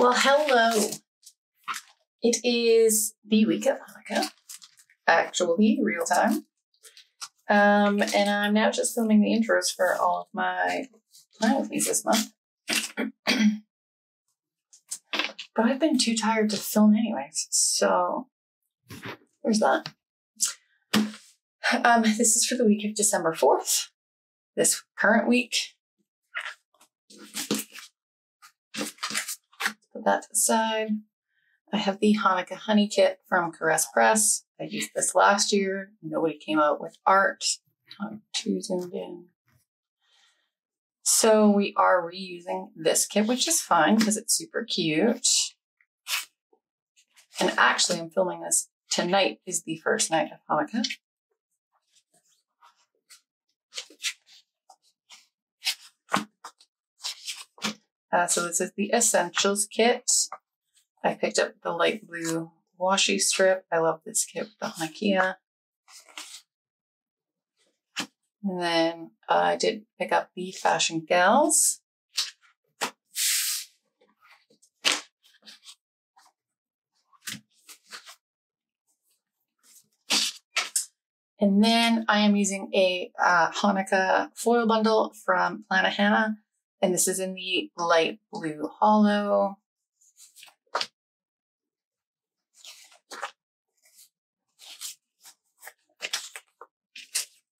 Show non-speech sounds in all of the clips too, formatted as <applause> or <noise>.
Well, hello. It is the week of Hanukkah, actually, real time. Um, and I'm now just filming the intros for all of my plan with me this month. <clears throat> but I've been too tired to film anyways, so there's that. Um, this is for the week of December 4th, this current week. That aside. I have the Hanukkah Honey Kit from Caress Press. I used this last year. Nobody came out with art. I'm too zoomed in. So we are reusing this kit, which is fine because it's super cute. And actually, I'm filming this tonight is the first night of Hanukkah. Uh, so this is the Essentials kit. I picked up the light blue washi strip. I love this kit with the Hanukkiah. And then I did pick up the Fashion Gals. And then I am using a uh, Hanukkah foil bundle from Plannahannah. And this is in the light blue hollow.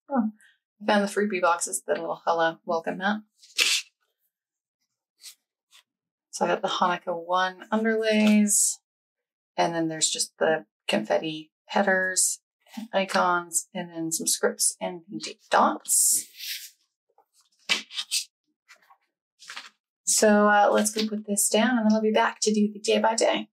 Oh, I found the freebie boxes, the little hello welcome mat. So I got the Hanukkah one underlays, and then there's just the confetti headers icons, and then some scripts and dots. So uh, let's go put this down, and then I'll be back to do the day by day.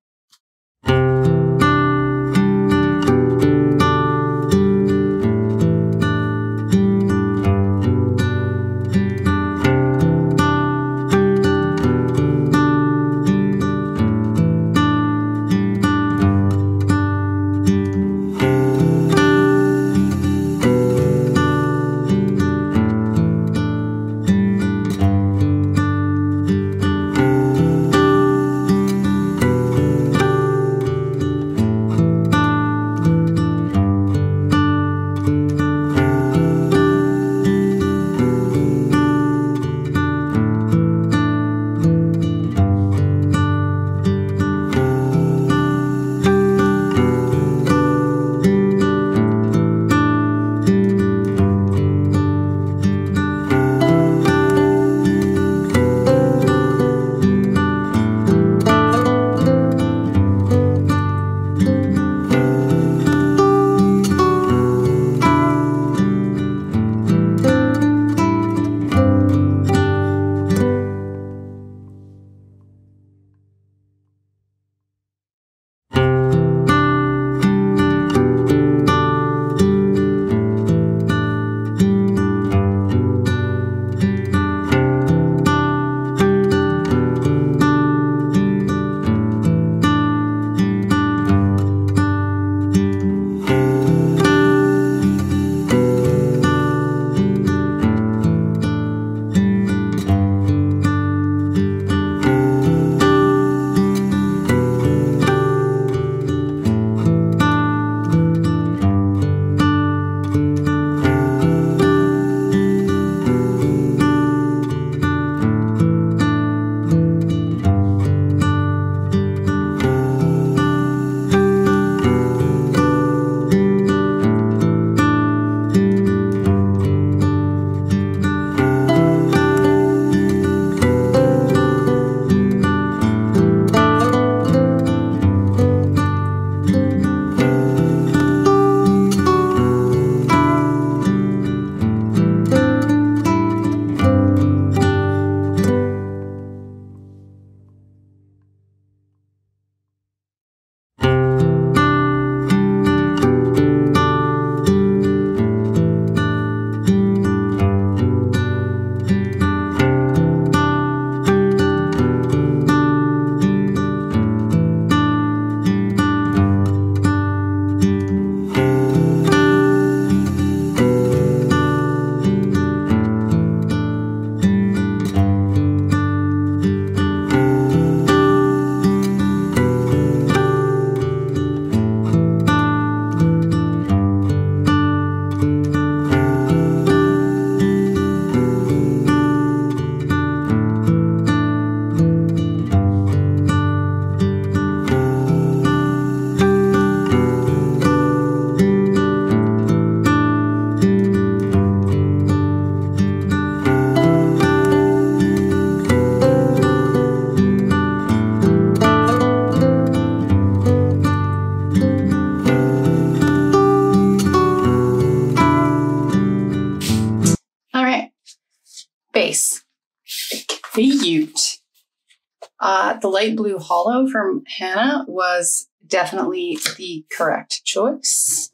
Uh, the light blue hollow from Hannah was definitely the correct choice.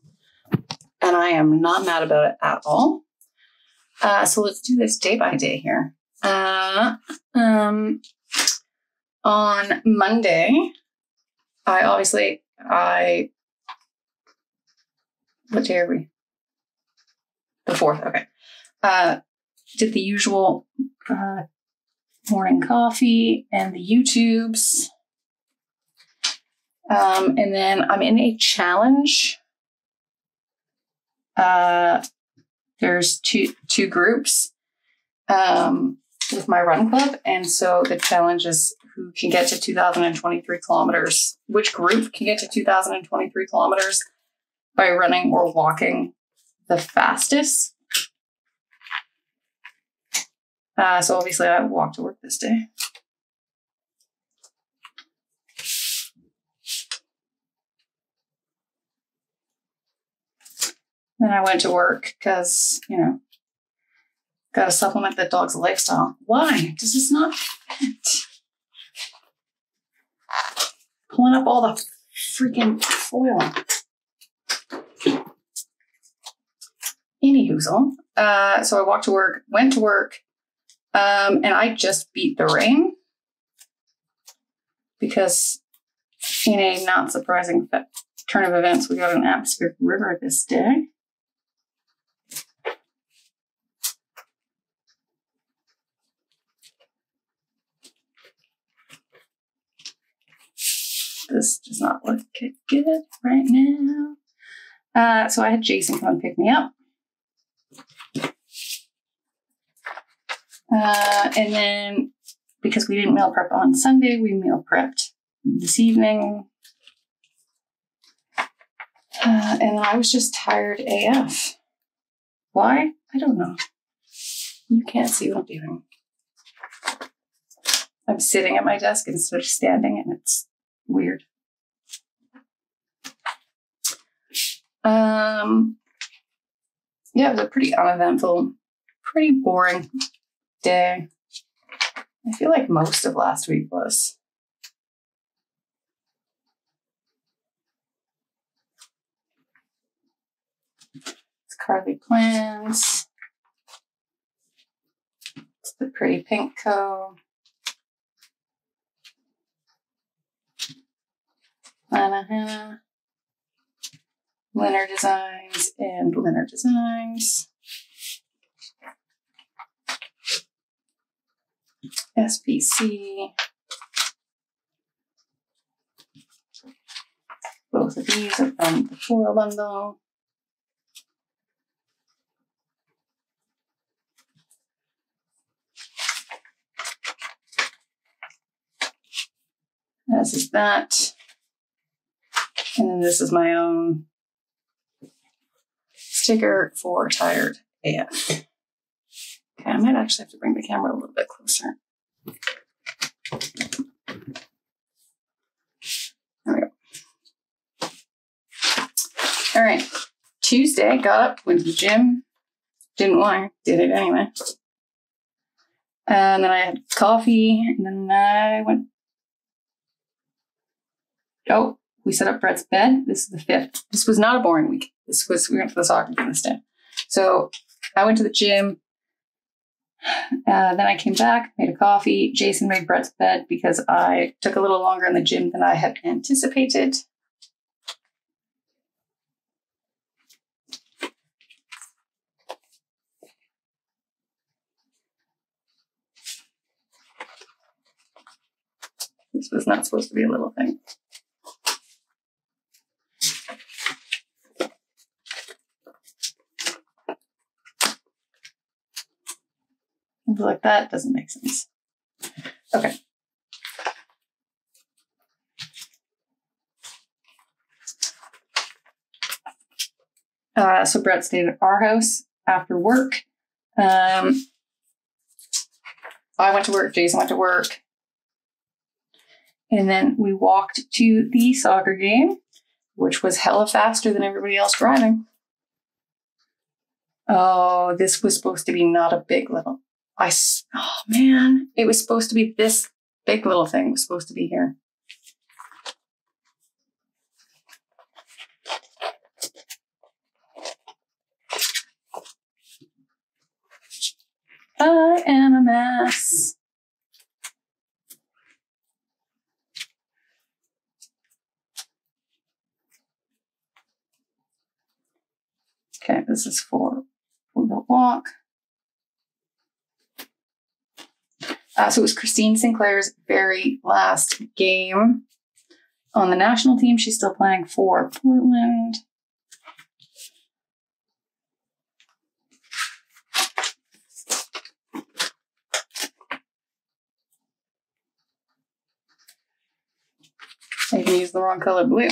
And I am not mad about it at all. Uh, so let's do this day by day here. Uh, um, on Monday, I obviously, I, what day are we? The fourth, okay. Uh, did the usual uh, morning coffee and the YouTubes. Um, and then I'm in a challenge. Uh, there's two two groups um, with my run club, and so the challenge is who can get to 2,023 kilometers. Which group can get to 2,023 kilometers by running or walking the fastest? Uh, so obviously, I walked to work this day. Then I went to work because, you know, got to supplement the dog's lifestyle. Why does this not fit? Pulling up all the freaking foil. Anywho, uh, so I walked to work, went to work, um, and I just beat the rain because, in a not surprising turn of events, we got an atmospheric river this day. This does not look good right now. Uh, so I had Jason come and pick me up. Uh, and then because we didn't meal prep on Sunday, we meal prepped this evening. Uh, and I was just tired AF. Why? I don't know. You can't see what I'm doing. I'm sitting at my desk instead of standing, and it's weird. Um, yeah, it was a pretty uneventful, pretty boring day. I feel like most of last week was. It's Carlea Plans. It's the pretty pink co. Lana Hannah. Lynner Designs and Lynner Designs. SPC. Both of these are from the foil bundle. This is that. And then this is my own sticker for Tired AF. Okay, I might actually have to bring the camera a little bit closer. There we go. All right. Tuesday, got up, went to the gym. Didn't want to, did it anyway. And then I had coffee, and then I went. Oh, we set up Brett's bed. This is the fifth. This was not a boring week. This was, we went to the soccer game instead. So I went to the gym. Uh, then I came back, made a coffee. Jason made Brett's bed because I took a little longer in the gym than I had anticipated. This was not supposed to be a little thing. Like that doesn't make sense. Okay. Uh, so Brett stayed at our house after work. Um, I went to work, Jason went to work. And then we walked to the soccer game, which was hella faster than everybody else driving. Oh, this was supposed to be not a big little I, oh man, it was supposed to be this big little thing was supposed to be here. I am a mess. Okay, this is for the walk. Uh, so it was Christine Sinclair's very last game on the national team. She's still playing for Portland. I used the wrong color blue.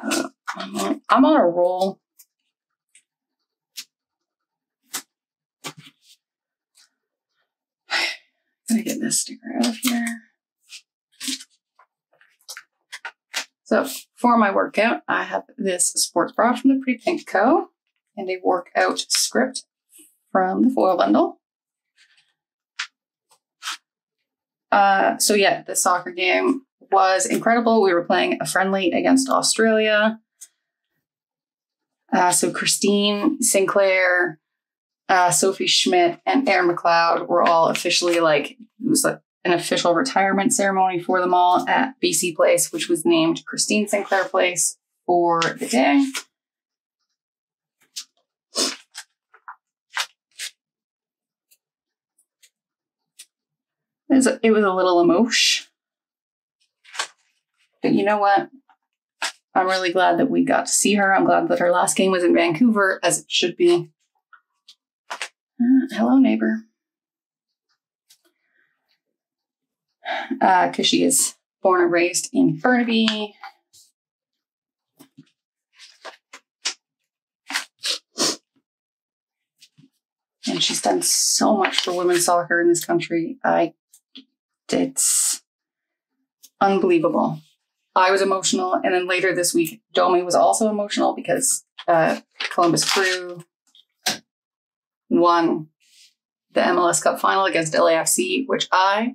Uh, I'm on, I'm on a roll. Gonna get this sticker out of here. So for my workout, I have this sports bra from the Pretty Pink Co. and a workout script from the foil bundle. Uh, so yeah, the soccer game was incredible. We were playing a friendly against Australia. Uh, so Christine Sinclair, uh, Sophie Schmidt, and Erin McLeod were all officially like it was like an official retirement ceremony for them all at BC Place, which was named Christine Sinclair Place for the day. It was, a, it was a little emotion. But you know what? I'm really glad that we got to see her. I'm glad that her last game was in Vancouver, as it should be. Uh, hello, neighbor. Because uh, she is born and raised in Burnaby. And she's done so much for women's soccer in this country. I, it's unbelievable. I was emotional. And then later this week, Domi was also emotional because uh, Columbus Crew won the MLS Cup final against LAFC, which I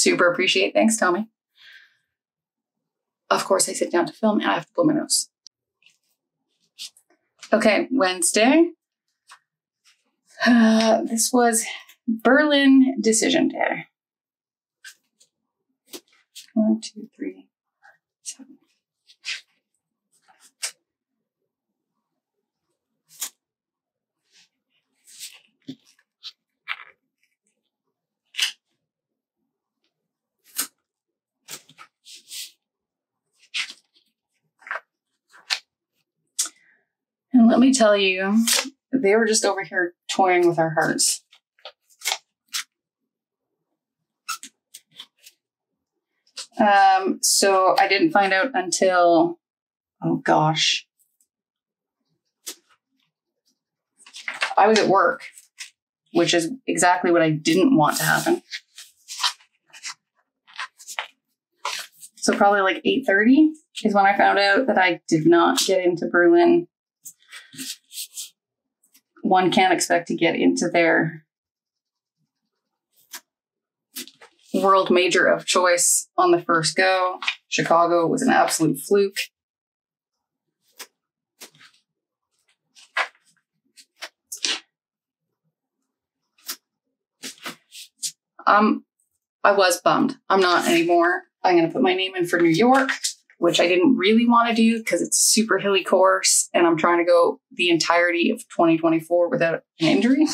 super appreciate. Thanks, Tommy. Of course, I sit down to film and I have to blow my nose. Okay, Wednesday. Uh, this was Berlin Decision Day. One, two, three, And let me tell you, they were just over here toying with our hearts. Um, so I didn't find out until, oh gosh, I was at work, which is exactly what I didn't want to happen. So probably like 8:30 is when I found out that I did not get into Berlin one can't expect to get into their world major of choice on the first go. Chicago was an absolute fluke. Um, I was bummed. I'm not anymore. I'm going to put my name in for New York which I didn't really want to do because it's a super hilly course and I'm trying to go the entirety of 2024 without an injury.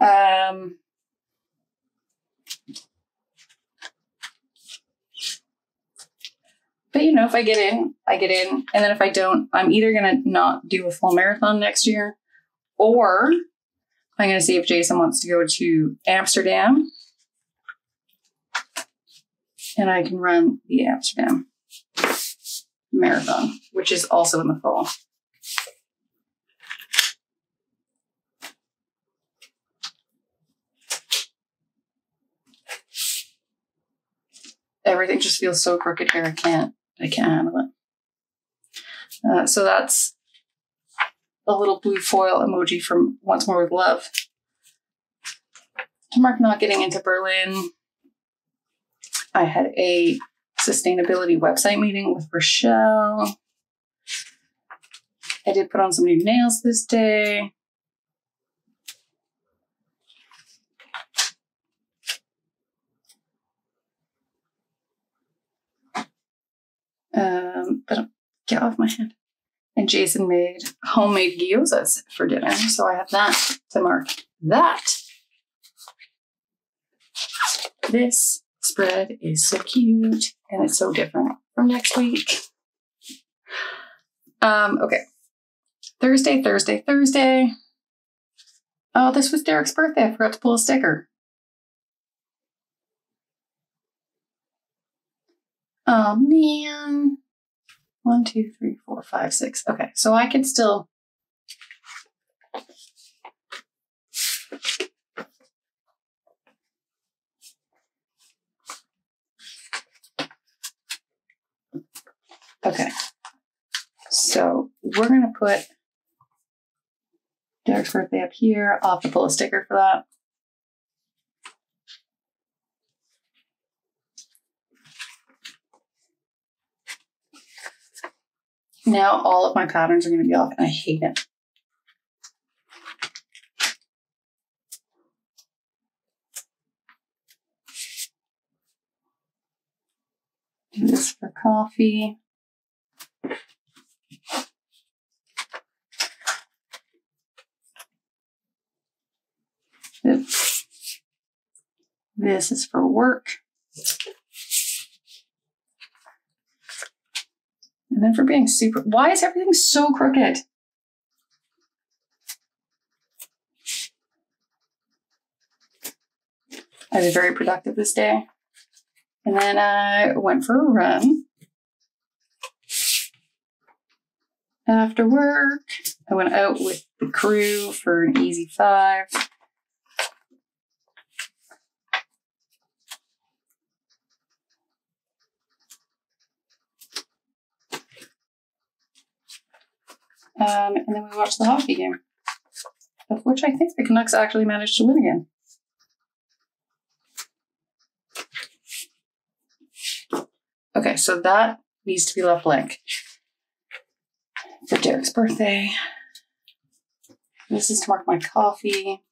um, but you know, if I get in, I get in. And then if I don't, I'm either going to not do a full marathon next year or I'm going to see if Jason wants to go to Amsterdam and I can run the Amsterdam Marathon, which is also in the fall. Everything just feels so crooked here. I can't. I can't handle it. Uh, so that's a little blue foil emoji from Once More with Love. to mark not getting into Berlin, I had a sustainability website meeting with Rochelle. I did put on some new nails this day. Um, but get off my head. And Jason made homemade gyozas for dinner, so I have that to mark that. This spread is so cute and it's so different from next week. Um, okay. Thursday, Thursday, Thursday. Oh, this was Derek's birthday. I forgot to pull a sticker. Oh man. One, two, three, four, five, six. Okay, so I could still. Okay, so we're gonna put Derek's birthday up here. I'll have to pull a sticker for that. Now all of my patterns are going to be off, and I hate it. Do this for coffee. This is for work. And then for being super, why is everything so crooked? I was very productive this day. And then I went for a run. After work, I went out with the crew for an easy five. Um, and then we watched the hockey game, of which I think the Canucks actually managed to win again. Okay, so that needs to be left blank for Derek's birthday. This is to mark my coffee.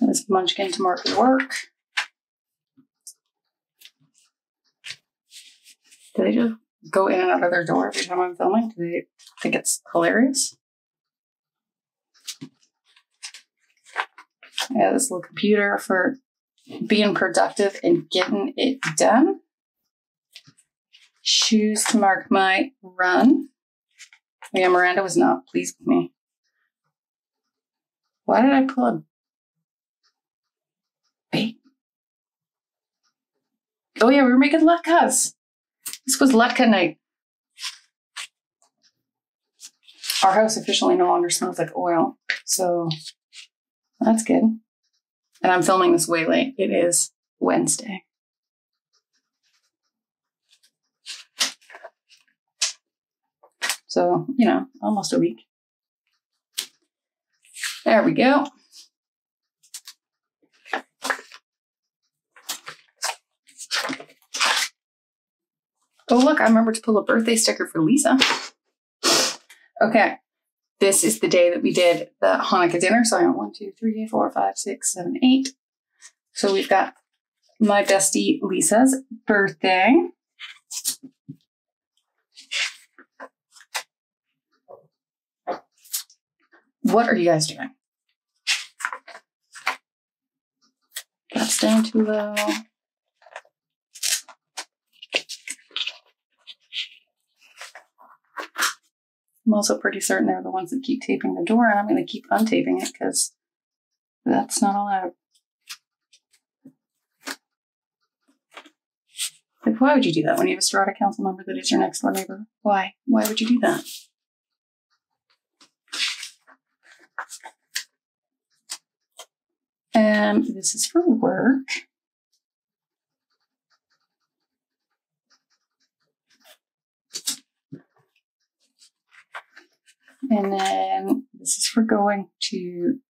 This munchkin to mark work. Do they just go in and out of their door every time I'm filming? Do they think it's hilarious? Yeah, this little computer for being productive and getting it done. Shoes to mark my run. Yeah, Miranda was not pleased with me. Why did I pull a bait? Oh yeah, we were making latkes. This was latke night. Our house officially no longer smells like oil, so that's good. And I'm filming this way late. It is Wednesday. So, you know, almost a week. There we go. Oh, look, I remember to pull a birthday sticker for Lisa. Okay. This is the day that we did the Hanukkah dinner. So I went one, two, three, four, five, six, seven, eight. So we've got my bestie Lisa's birthday. What are you guys doing? That's down too low. Uh, I'm also pretty certain they're the ones that keep taping the door, and I'm going to keep untaping it because that's not allowed. Like, why would you do that when you have a strata council member that is your next door neighbor? Why? Why would you do that? Um, this is for work. And then this is for going to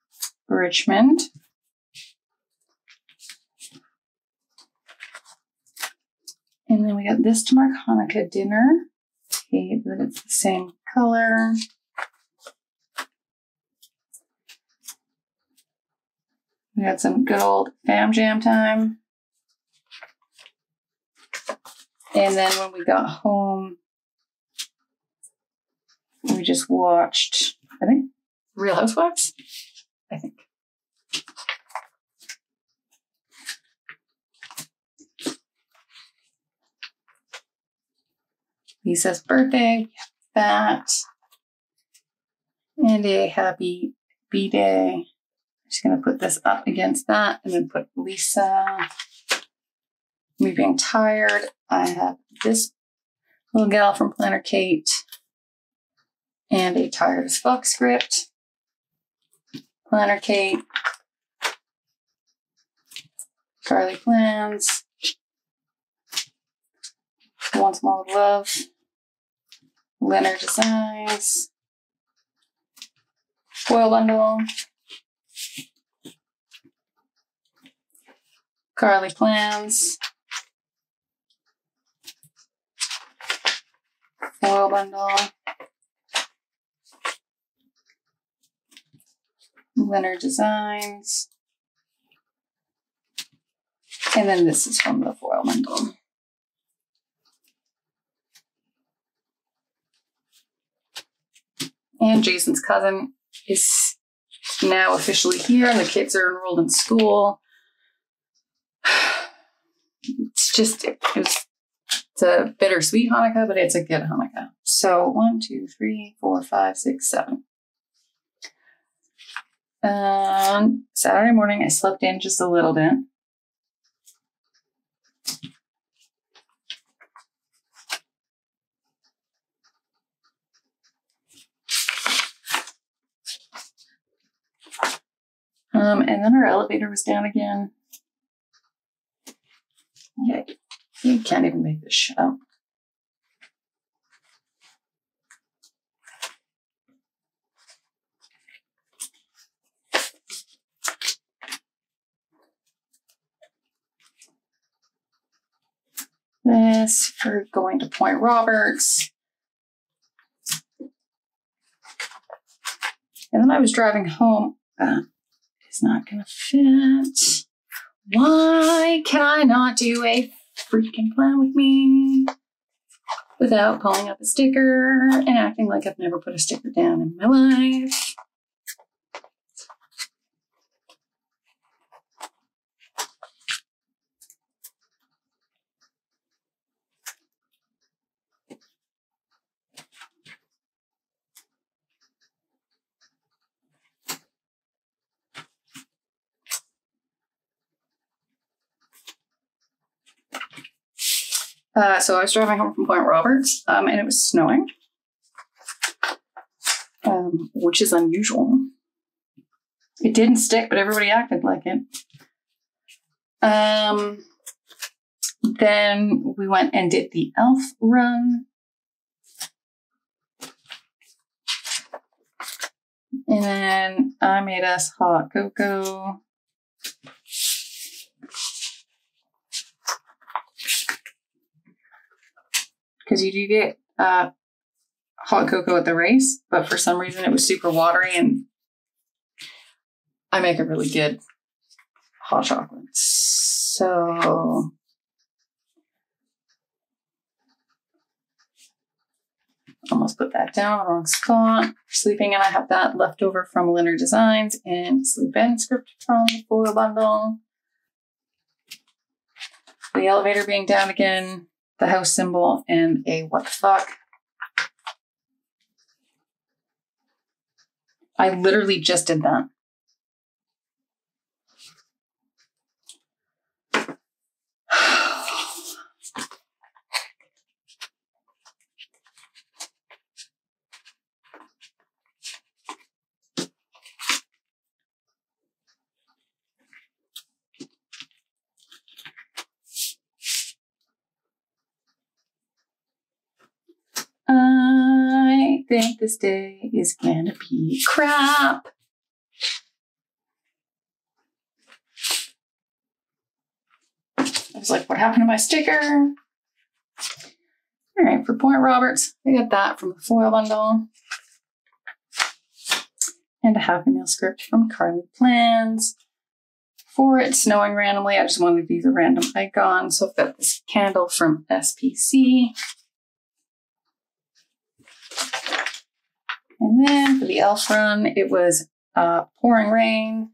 Richmond. And then we got this to mark Hanukkah dinner. Okay, that it's the same color. We got some good old fam jam time. And then when we got home, we just watched, I think, Real Housewives. I think. Lisa's birthday, that. And a happy B day. Just going to put this up against that and then put Lisa. Me being tired, I have this little gal from Planner Kate and a tired as fuck script. Planner Kate. Carlea Plans. Once More with Love. Lynner Designs. Foil Bundle. Carlea Plans. Foil Bundle. Lynner Designs. And then this is from the foil bundle. And Jason's cousin is now officially here, and the kids are enrolled in school. It's just, it was, it's a bittersweet Hanukkah, but it's a good Hanukkah. So one, two, three, four, five, six, seven. Um, Saturday morning, I slept in just a little bit. Um, and then our elevator was down again. Yeah, you can't even make this shit up. This for going to Point Roberts. And then I was driving home. Uh, it's not gonna fit. Why can I not do a freaking plan with me without pulling up a sticker and acting like I've never put a sticker down in my life? Uh, so I was driving home from Point Roberts, um, and it was snowing, um, which is unusual. It didn't stick, but everybody acted like it. Um, then we went and did the elf run. And then I made us hot cocoa. Because you do get uh, hot cocoa at the race, but for some reason it was super watery, and I make a really good hot chocolate. So almost put that down, wrong spot. Sleeping, and I have that left over from Lynner Designs and Sleep In script from the foil bundle. The elevator being down again, the house symbol, and a what the fuck. I literally just did that. I think this day is gonna be crap. I was like, what happened to my sticker? All right, for Point Roberts, I got that from the foil bundle. And a Happy Meal script from Carlea Plans. For it snowing randomly, I just wanted to use a random icon. So I've got this candle from SPC. And then for the elf run, it was uh, pouring rain.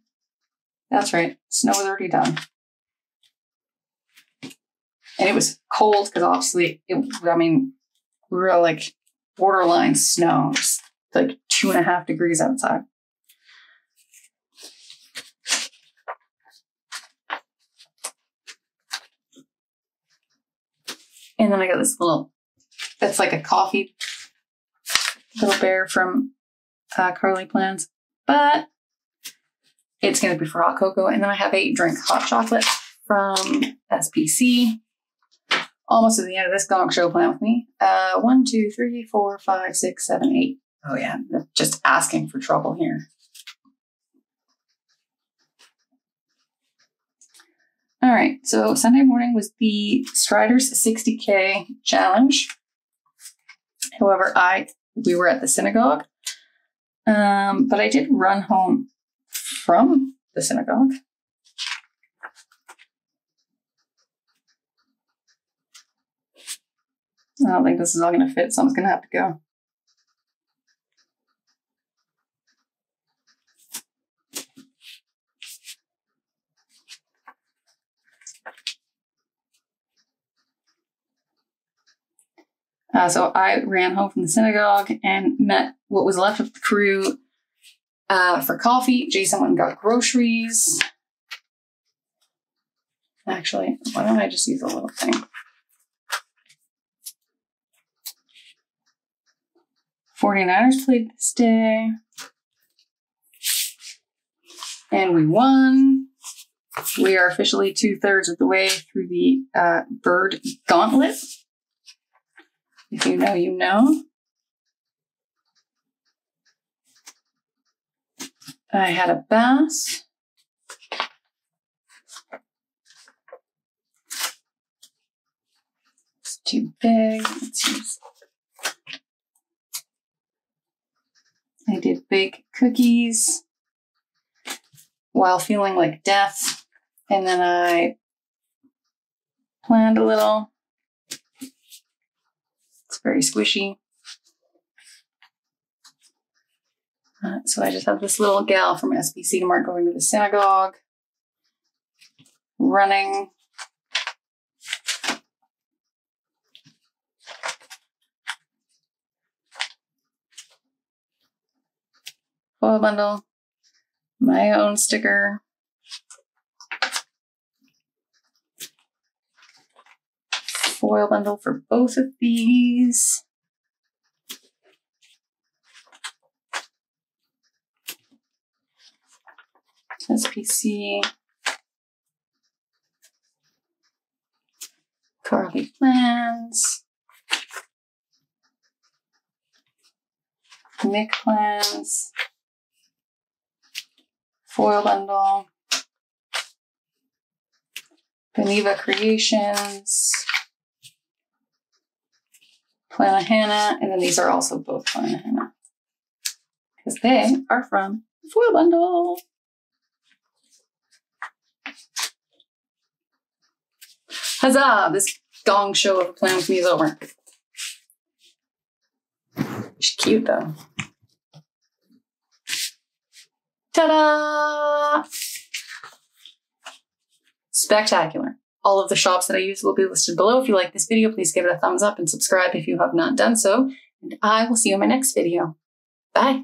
That's right, snow was already done. And it was cold because obviously, it, I mean, we were like borderline snow, like two and a half degrees outside. And then I got this little, that's like a coffee little bear from uh, Carlea Plans, but it's going to be for hot cocoa. And then I have a drink hot chocolate from SPC. Almost at the end of this gong show plan with me. Uh, one, two, three, four, five, six, seven, eight. Oh yeah, just asking for trouble here. All right, so Sunday morning was the Striders 60K challenge. However, I we were at the synagogue, um, but I did run home from the synagogue. I don't think this is all going to fit, so I'm just going to have to go. Uh, so I ran home from the synagogue and met what was left of the crew uh, for coffee. Jason went and got groceries. Actually, why don't I just use a little thing? 49ers played this day. And we won. We are officially two thirds of the way through the uh, bird gauntlet. If you know, you know. I had a bass. It's too big. Let's use. I did bake cookies while feeling like death. And then I planned a little very squishy. Uh, so I just have this little gal from SPC Mart going to the synagogue, running. Foil bundle, my own sticker, foil bundle for both of these. SPC. Carlea plans. Mick plans. Foil bundle. Beneva Creations. Hannah, and then these are also both Hannah because they are from the Foil Bundle. Huzzah! This gong show of plan with me is over. She's cute though. Ta-da! Spectacular. All of the shops that I use will be listed below. If you like this video, please give it a thumbs up and subscribe if you have not done so. And I will see you in my next video. Bye.